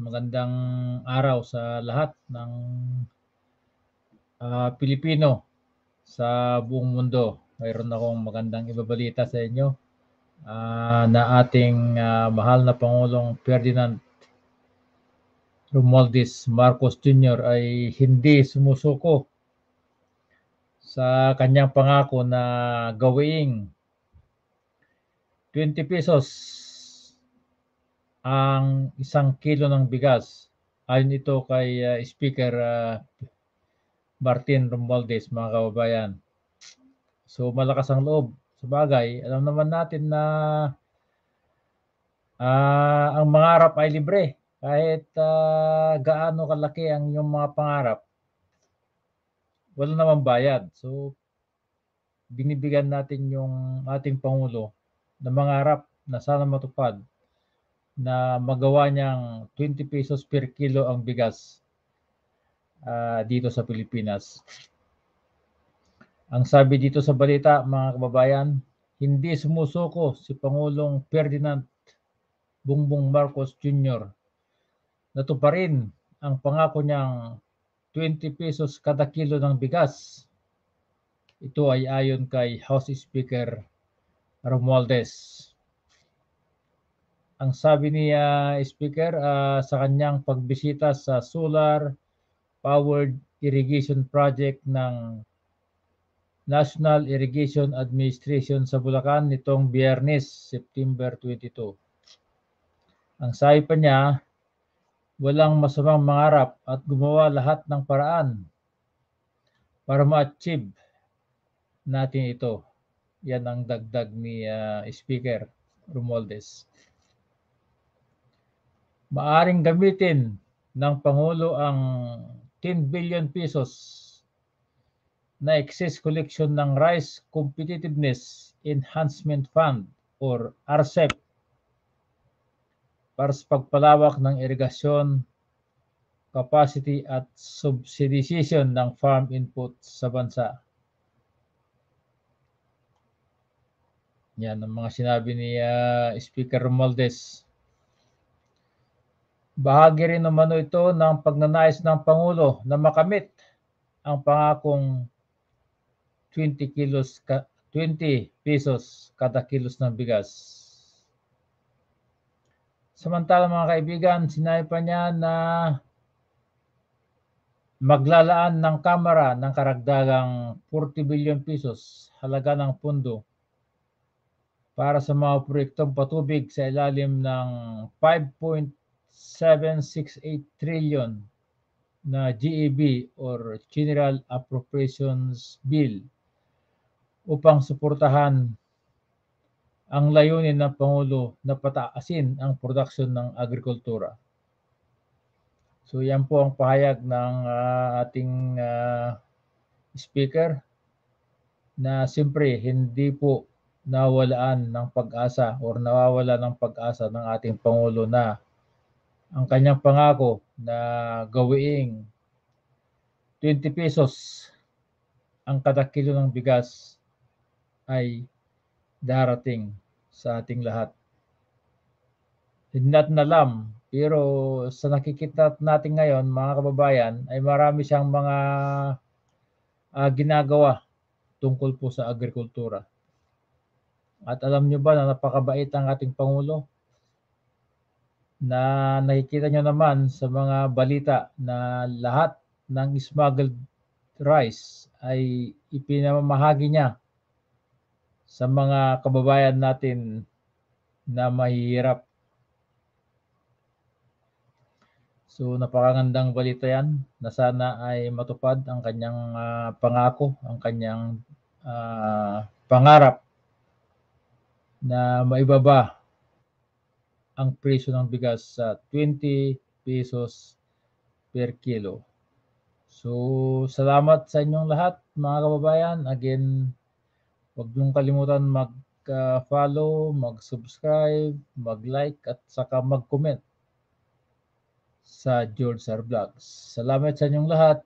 Magandang araw sa lahat ng ah, Pilipino sa buong mundo. Mayroon akong magandang ibabalita sa inyo ah, na ating ah, mahal na Pangulong Ferdinand Romualdez Marcos Jr. ay hindi sumusuko sa kanyang pangako na gawing 20 pesos ang isang kilo ng bigas. Ayon ito kay uh, Speaker uh, Martin Romualdez, mga kababayan. So malakas ang loob. Sa bagay, alam naman natin na uh, ang mangarap ay libre. Kahit uh, gaano kalaki ang iyong mga pangarap, wala namang bayad. So binibigyan natin yung ating Pangulo na mangarap na sana matupad na magawa niyang 20 pesos per kilo ang bigas uh, dito sa Pilipinas. Ang sabi dito sa balita, mga kababayan, hindi sumusuko si Pangulong Ferdinand Bongbong Marcos Jr. Natuparin ang pangako niyang 20 pesos kada kilo ng bigas. Ito ay ayon kay House Speaker Romualdez ang sabi ni uh, Speaker uh, sa kanyang pagbisita sa solar powered irrigation project ng National Irrigation Administration sa Bulacan nitong Biyernes, September 22. Ang sabi pa niya, walang masamang mangarap at gumawa lahat ng paraan para ma-achieve natin ito. Yan ang dagdag ni uh, Speaker Romualdez maaring gamitin ng Pangulo ang 10 billion pesos na excess collection ng Rice Competitiveness Enhancement Fund or RCEP para sa pagpalawak ng irigasyon capacity at subsidization ng farm input sa bansa. Yan ang mga sinabi ni uh, Speaker Romualdez. Bahagi rin naman ito ng pagnanais ng Pangulo na makamit ang pangakong 20 kilos 20 pesos kada kilos ng bigas. Samantala mga kaibigan, sinabi pa niya na maglalaan ng Kamara ng karagdagang 40 billion pesos halaga ng pundo para sa mga proyektong patubig sa ilalim ng 5. 768 trillion na GEB or General Appropriations Bill upang suportahan ang layunin ng Pangulo na pataasin ang produksyon ng agrikultura. So yan po ang pahayag ng uh, ating uh, speaker na siyempre hindi po nawalaan ng pag-asa or nawawala ng pag-asa ng ating Pangulo na ang kanyang pangako na gawing 20 pesos ang kada kilo ng bigas ay darating sa ating lahat. Hindi natin alam, pero sa nakikita natin ngayon, mga kababayan, ay marami siyang mga uh, ginagawa tungkol po sa agrikultura. At alam nyo ba na napakabait ang ating Pangulo? Na nakikita nyo naman sa mga balita na lahat ng smuggled rice ay ipinamamahagi niya sa mga kababayan natin na mahihirap. So napakagandang balita yan na sana ay matupad ang kanyang uh, pangako, ang kanyang uh, pangarap na maibaba ang presyo ng bigas sa 20 pesos per kilo. So, salamat sa inyong lahat mga kababayan. Again, huwag niyong kalimutan mag-follow, mag-subscribe, mag-like at saka mag-comment sa George R. Vlogs. Salamat sa inyong lahat.